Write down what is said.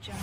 Jump.